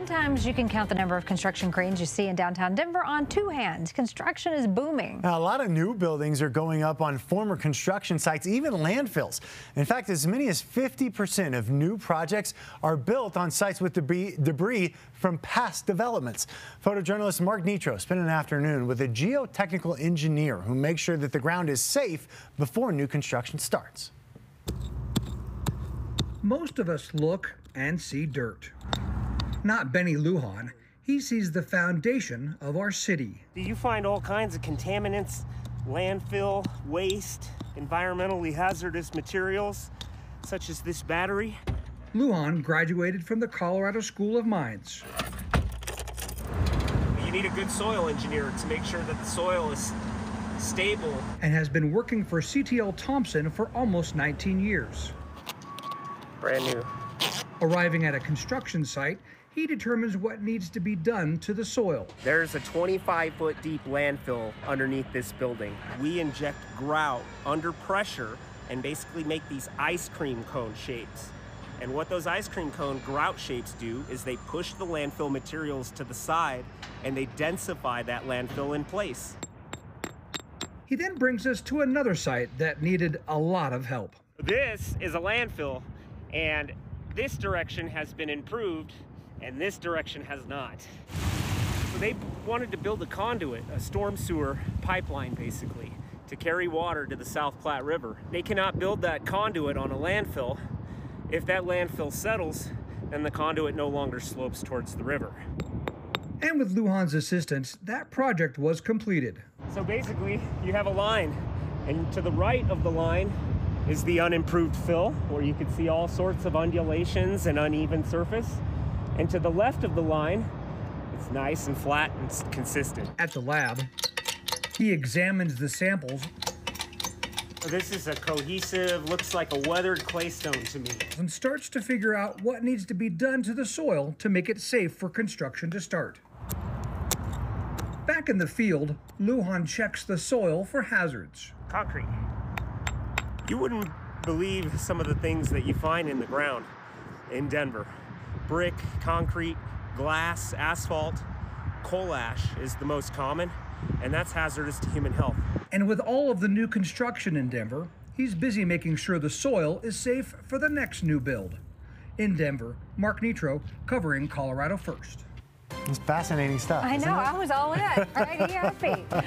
Sometimes you can count the number of construction cranes you see in downtown Denver on two hands. Construction is booming. Now, a lot of new buildings are going up on former construction sites, even landfills. In fact, as many as 50% of new projects are built on sites with debris, debris from past developments. Photojournalist Mark Nitro spent an afternoon with a geotechnical engineer who makes sure that the ground is safe before new construction starts. Most of us look and see dirt. Not Benny Lujan. He sees the foundation of our city. Do You find all kinds of contaminants, landfill, waste, environmentally hazardous materials, such as this battery. Lujan graduated from the Colorado School of Mines. You need a good soil engineer to make sure that the soil is stable. And has been working for CTL Thompson for almost 19 years. Brand new. Arriving at a construction site, he determines what needs to be done to the soil. There's a 25 foot deep landfill underneath this building. We inject grout under pressure and basically make these ice cream cone shapes. And what those ice cream cone grout shapes do is they push the landfill materials to the side and they densify that landfill in place. He then brings us to another site that needed a lot of help. This is a landfill and this direction has been improved and this direction has not. So they wanted to build a conduit, a storm sewer pipeline basically, to carry water to the South Platte River. They cannot build that conduit on a landfill. If that landfill settles, then the conduit no longer slopes towards the river. And with Lujan's assistance, that project was completed. So basically, you have a line, and to the right of the line is the unimproved fill, where you can see all sorts of undulations and uneven surface. And to the left of the line, it's nice and flat and consistent. At the lab, he examines the samples. This is a cohesive, looks like a weathered claystone to me. And starts to figure out what needs to be done to the soil to make it safe for construction to start. Back in the field, Lujan checks the soil for hazards. Concrete. You wouldn't believe some of the things that you find in the ground in Denver. Brick, concrete, glass, asphalt, coal ash is the most common, and that's hazardous to human health. And with all of the new construction in Denver, he's busy making sure the soil is safe for the next new build. In Denver, Mark Nitro covering Colorado First. It's fascinating stuff. I know, I was all in, right here, happy.